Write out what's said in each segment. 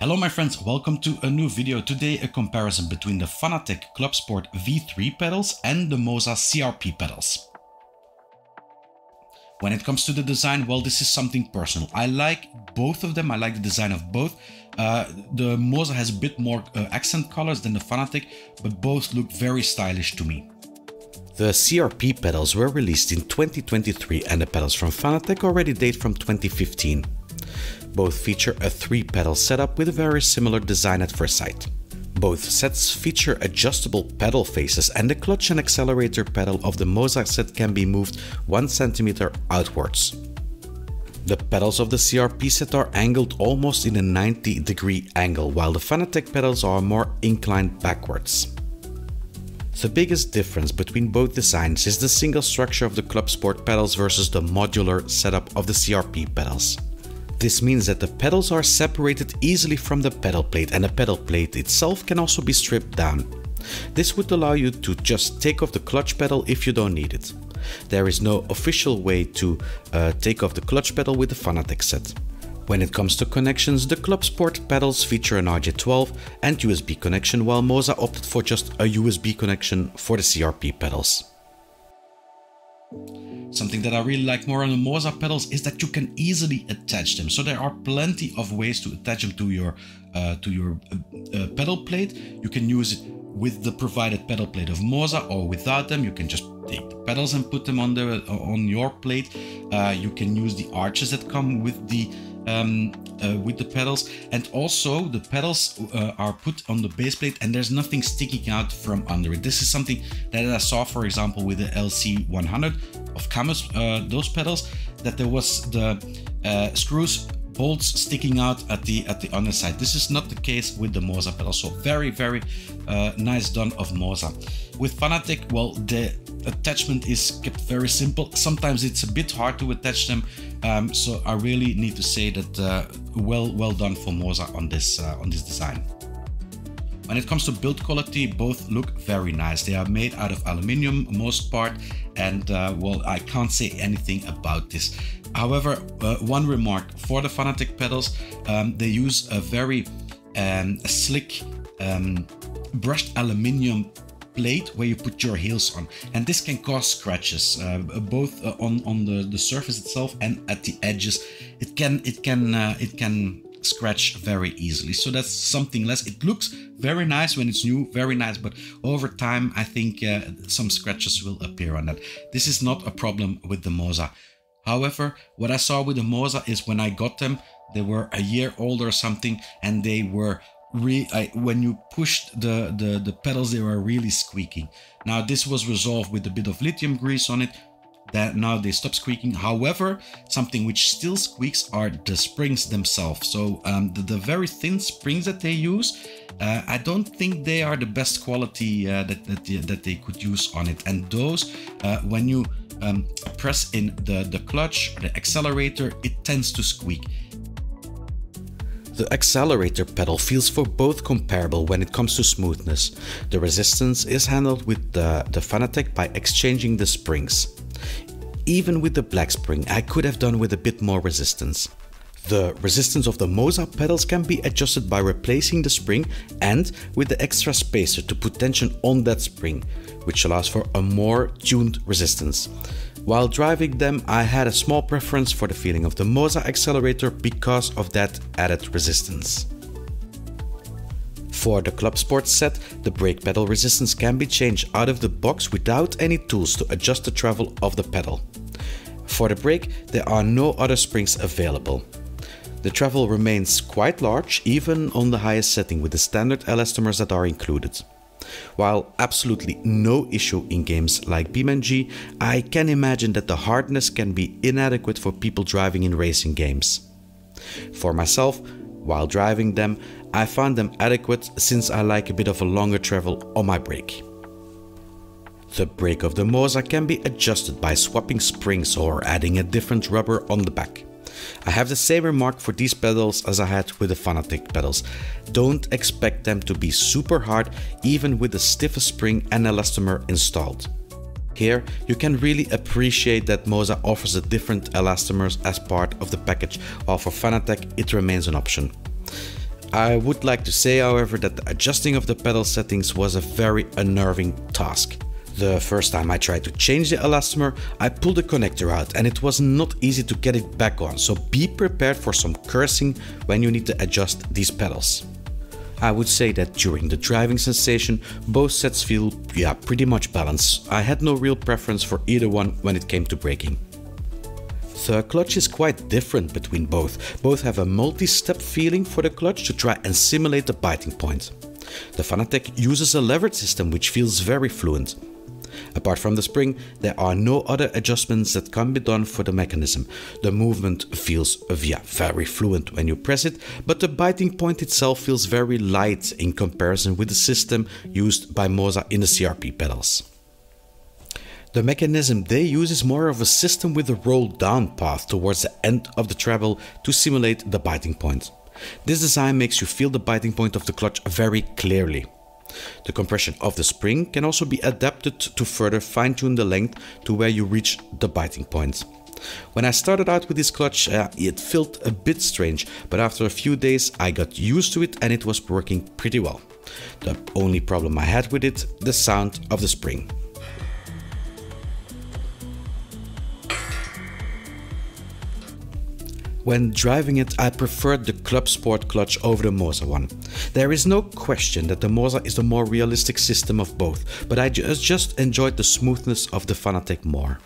Hello my friends, welcome to a new video. Today a comparison between the Fanatec Club Sport V3 pedals and the Moza CRP pedals. When it comes to the design, well, this is something personal. I like both of them. I like the design of both. Uh, the Moza has a bit more uh, accent colors than the Fanatec, but both look very stylish to me. The CRP pedals were released in 2023 and the pedals from Fanatec already date from 2015. Both feature a three pedal setup with a very similar design at first sight. Both sets feature adjustable pedal faces and the clutch and accelerator pedal of the Moza set can be moved 1 cm outwards. The pedals of the CRP set are angled almost in a 90 degree angle, while the Fanatec pedals are more inclined backwards. The biggest difference between both designs is the single structure of the Club Sport pedals versus the modular setup of the CRP pedals. This means that the pedals are separated easily from the pedal plate and the pedal plate itself can also be stripped down. This would allow you to just take off the clutch pedal if you don't need it. There is no official way to uh, take off the clutch pedal with the Fanatec set. When it comes to connections, the Club Sport pedals feature an RJ12 and USB connection while Moza opted for just a USB connection for the CRP pedals. Something that I really like more on the Moza pedals is that you can easily attach them. So there are plenty of ways to attach them to your uh, to your uh, uh, pedal plate. You can use it with the provided pedal plate of Moza or without them. You can just take the pedals and put them on the on your plate. Uh, you can use the arches that come with the um, uh, with the pedals and also the pedals uh, are put on the base plate and there's nothing sticking out from under it. This is something that I saw for example with the LC100 of Cammus, uh, those pedals, that there was the uh, screws bolts sticking out at the at the underside. This is not the case with the Moza pedal. So very, very uh, nice done of Moza. With Fanatec, well, the attachment is kept very simple. Sometimes it's a bit hard to attach them. Um, so I really need to say that uh, well, well done for Moza on this uh, on this design. When it comes to build quality, both look very nice. They are made out of aluminium most part and uh, well, I can't say anything about this. However, uh, one remark for the Fanatec pedals, um, they use a very um, slick um, brushed aluminium plate where you put your heels on. And this can cause scratches uh, both uh, on on the the surface itself and at the edges. It can it can uh, it can scratch very easily. So that's something less. It looks very nice when it's new very nice but over time i think uh, some scratches will appear on that. This is not a problem with the moza. However what i saw with the moza is when i got them they were a year old or something and they were re I, when you pushed the, the the pedals they were really squeaking. Now this was resolved with a bit of lithium grease on it that now they stop squeaking. However something which still squeaks are the springs themselves. So um, the, the, very thin springs that they use uh, I don't think they are the best quality uh, that, that, that they could use on it. And those uh, when you um, press in the the clutch the accelerator it tends to squeak the accelerator pedal feels for both comparable when it comes to smoothness. The resistance is handled with the, the Fanatec by exchanging the springs. Even with the black spring, I could have done with a bit more resistance. The resistance of the Moza pedals can be adjusted by replacing the spring and with the extra spacer to put tension on that spring, which allows for a more tuned resistance. While driving them, I had a small preference for the feeling of the Moza accelerator because of that added resistance. For the Club Sport set, the brake pedal resistance can be changed out of the box without any tools to adjust the travel of the pedal. For the brake, there are no other springs available. The travel remains quite large even on the highest setting with the standard elastomers that are included. While absolutely no issue in games like BeamNG, I can imagine that the hardness can be inadequate for people driving in racing games. For myself, while driving them, I find them adequate since I like a bit of a longer travel on my brake. The brake of the Moza can be adjusted by swapping springs or adding a different rubber on the back. I have the same remark for these pedals as I had with the Fanatec pedals. Don't expect them to be super hard even with the stiffest spring and elastomer installed. Here, you can really appreciate that Moza offers a different elastomers as part of the package, while for Fanatec it remains an option. I would like to say, however, that the adjusting of the pedal settings was a very unnerving task. The first time I tried to change the elastomer, I pulled the connector out and it was not easy to get it back on, so be prepared for some cursing when you need to adjust these pedals. I would say that during the driving sensation, both sets feel, yeah, pretty much balanced. I had no real preference for either one when it came to braking. The clutch is quite different between both. Both have a multi-step feeling for the clutch to try and simulate the biting point. The Fanatec uses a levered system which feels very fluent. Apart from the spring, there are no other adjustments that can be done for the mechanism. The movement feels uh, yeah, very fluent when you press it, but the biting point itself feels very light in comparison with the system used by Moza in the CRP pedals. The mechanism they use is more of a system with a roll down path towards the end of the treble to simulate the biting point. This design makes you feel the biting point of the clutch very clearly. The compression of the spring can also be adapted to further fine-tune the length to where you reach the biting point. When I started out with this clutch, uh, it felt a bit strange, but after a few days I got used to it and it was working pretty well. The only problem I had with it, the sound of the spring. When driving it, I preferred the Club Sport clutch over the Moza one. There is no question that the Moza is the more realistic system of both, but I just enjoyed the smoothness of the Fanatec more.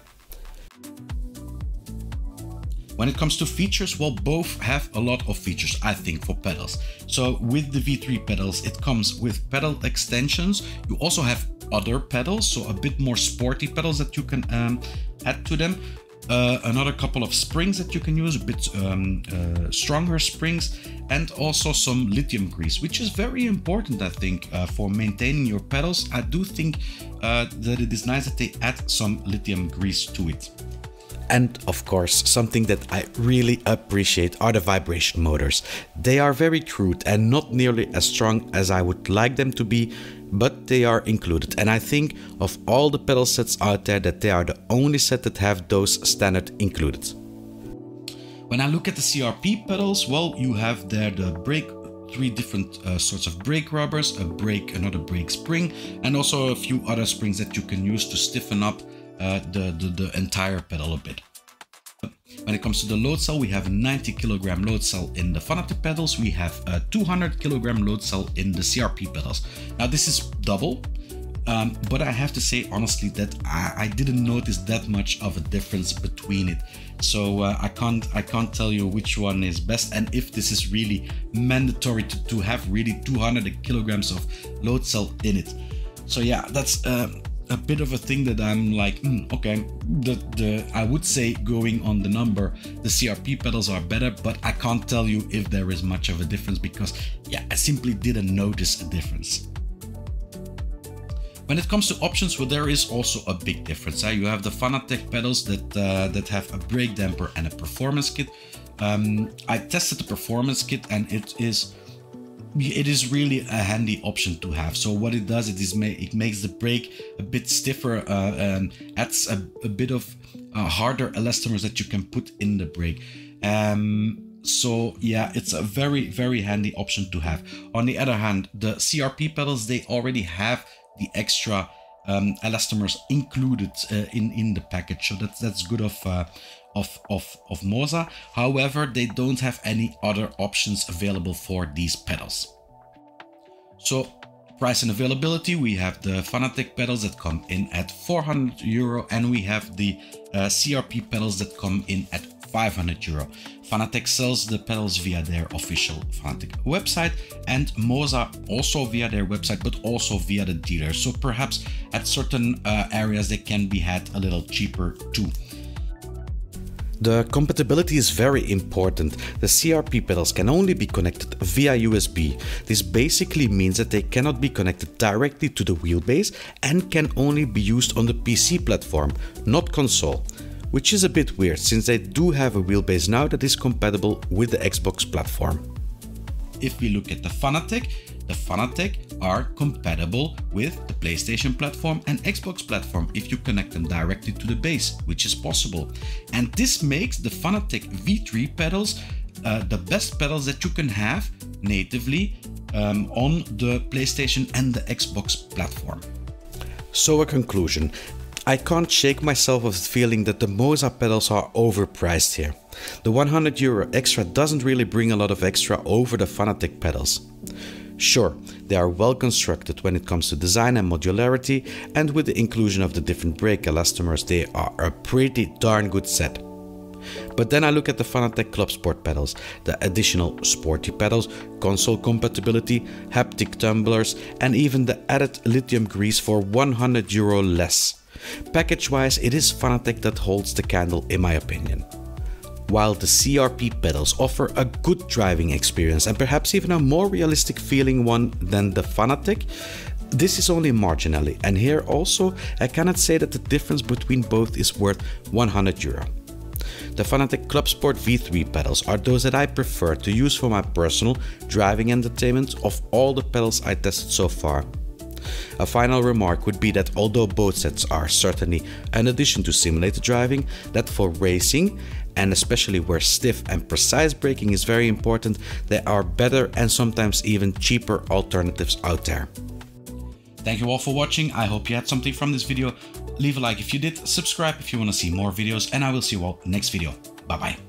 When it comes to features, well, both have a lot of features, I think, for pedals. So with the V3 pedals, it comes with pedal extensions. You also have other pedals, so a bit more sporty pedals that you can um, add to them uh, another couple of springs that you can use, a bit um, uh, stronger springs, and also some lithium grease, which is very important, I think, uh, for maintaining your pedals. I do think uh, that it is nice that they add some lithium grease to it. And of course, something that I really appreciate are the vibration motors. They are very crude and not nearly as strong as I would like them to be, but they are included. And I think of all the pedal sets out there that they are the only set that have those standard included. When I look at the CRP pedals, well, you have there the brake three different uh, sorts of brake rubbers, a brake, another brake spring, and also a few other springs that you can use to stiffen up uh, the, the, the entire pedal a bit. When it comes to the load cell, we have a 90 kilogram load cell in the Fanatec pedals. We have a 200 kilogram load cell in the CRP pedals. Now this is double, um, but I have to say honestly that I, I, didn't notice that much of a difference between it. So uh, I can't I can't tell you which one is best and if this is really mandatory to, to have really 200 kilograms of load cell in it. So yeah, that's uh, a bit of a thing that I'm like, mm, okay, the, the I would say going on the number, the CRP pedals are better, but I can't tell you if there is much of a difference because yeah, I simply didn't notice a difference. When it comes to options, well, there is also a big difference. Uh, you have the Fanatec pedals that uh, that have a brake damper and a performance kit. Um, I tested the performance kit and it is it is really a handy option to have. So what it does, it is ma it makes the brake a bit stiffer, uh, and adds a, a bit of uh, harder elastomers that you can put in the brake. Um, so yeah, it's a very, very handy option to have. On the other hand, the CRP pedals, they already have the extra um, elastomers included uh, in, in the package. So that's, that's good of, uh, of, of, of Moza. However, they don't have any other options available for these pedals. So price and availability, we have the Fanatec pedals that come in at 400 euro and we have the uh, CRP pedals that come in at 500 euro. Fanatec sells the pedals via their official Fanatec website and Moza also via their website, but also via the dealer. So perhaps at certain uh, areas they can be had a little cheaper too. The compatibility is very important. The CRP pedals can only be connected via USB. This basically means that they cannot be connected directly to the wheelbase and can only be used on the PC platform, not console. Which is a bit weird since they do have a wheelbase now that is compatible with the Xbox platform. if we look at the Fanatec, the Fanatec are compatible with the PlayStation platform and Xbox platform if you connect them directly to the base, which is possible. And this makes the Fanatec V3 pedals uh, the best pedals that you can have natively um, on the PlayStation and the Xbox platform. So a conclusion. I can't shake myself of the feeling that the Moza pedals are overpriced here. The 100 euro extra doesn't really bring a lot of extra over the Fanatec pedals. Sure, they are well constructed when it comes to design and modularity, and with the inclusion of the different brake elastomers, they are a pretty darn good set. But then I look at the Fanatec Club Sport pedals, the additional sporty pedals, console compatibility, haptic rumblers, and even the added lithium grease for 100 euro less. Package wise, it is Fanatec that holds the candle in my opinion. While the CRP pedals offer a good driving experience and perhaps even a more realistic feeling one than the Fanatec, this is only marginally, and here also I cannot say that the difference between both is worth 100 euro. The Fanatec Club Sport V3 pedals are those that I prefer to use for my personal driving entertainment of all the pedals I tested so far. A final remark would be that although both sets are certainly an addition to simulated driving, that for racing, and especially where stiff and precise braking is very important, there are better and sometimes even cheaper alternatives out there. Thank you all for watching. I hope you had something from this video. Leave a like if you did, subscribe if you want to see more videos, and I will see you all next video. Bye bye.